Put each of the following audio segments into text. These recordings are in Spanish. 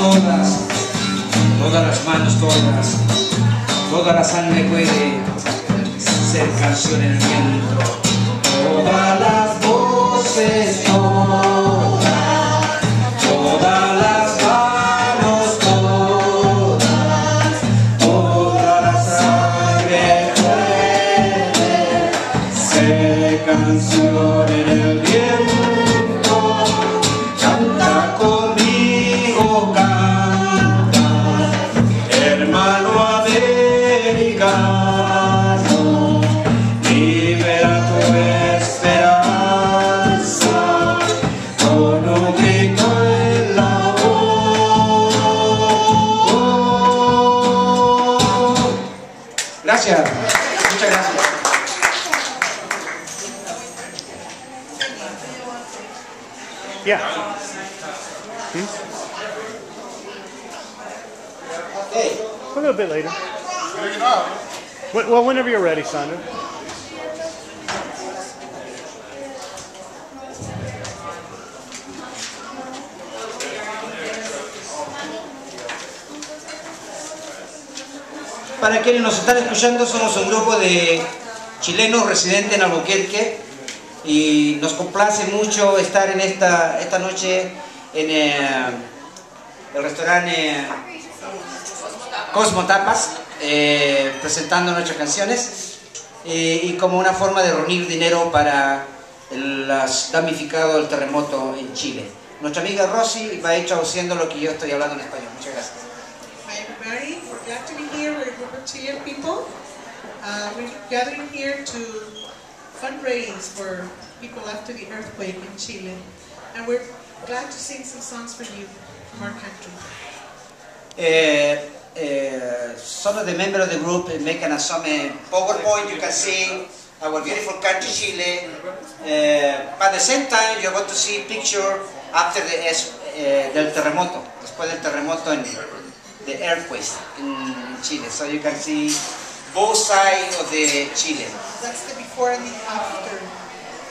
todas, todas las manos todas, toda la sangre puede ser canción en el viento, todas las voces todas. Canción en el viento. Canta conmigo, canta, hermano americano, libera tu esperanza con un grito en la voz. Gracias, Yeah. A little bit later. Well, whenever you're ready, Sandra. Para quienes nos están escuchando, somos un grupo de chilenos residentes en Albuquerque y nos complace mucho estar en esta, esta noche en eh, el restaurante Cosmo Tapas eh, presentando nuestras canciones eh, y como una forma de reunir dinero para el las damnificados del terremoto en Chile. Nuestra amiga Rosy va a ir traduciendo lo que yo estoy hablando en español. Muchas gracias. Everybody, we're glad to be here. A group of Chilean people. Uh, we're gathering here to fundraise for people after the earthquake in Chile. And we're glad to sing some songs for you from our country. Uh, uh, some of the members of the group making some uh, PowerPoint. You can see our beautiful country, Chile. Uh, but at the same time, you're going to see picture after the uh, del terremoto, después del terremoto the earthquake in Chile. So you can see both sides of the Chile, That's the before and the after.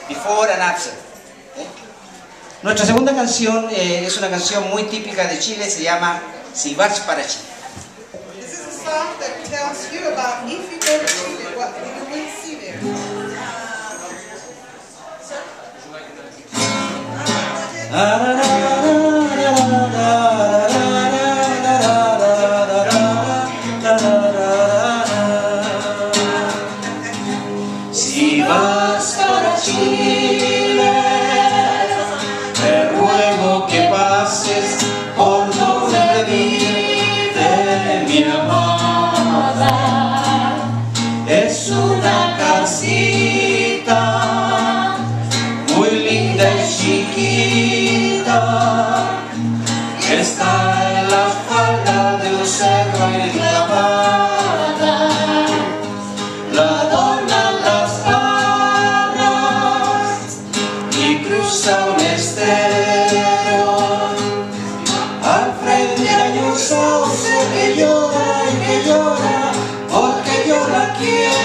before and after. ¿eh? Nuestra segunda canción eh, es una canción muy típica de Chile, se llama Si vas para Chile. This is a song that tells you about if you go to Chile, what you will see there. Si vas cruza un estero. Al frente hay un sauce que llora y que llora porque yo la quiero.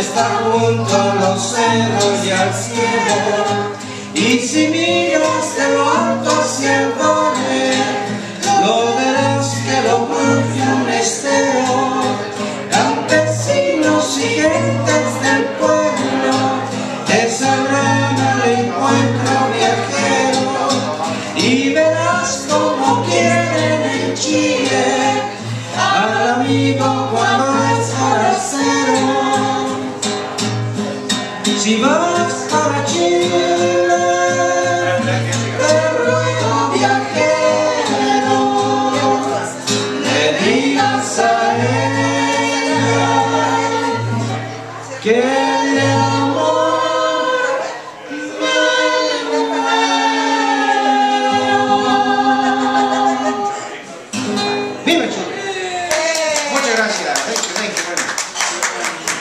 Está junto a los cerros y al cielo. Y si miras de lo alto hacia el valle, lo verás que lo cruce un estero. Campesinos y gentes del pueblo sabrán al encuentro Si vas para Chile, te ruego viajero, le digas a ella que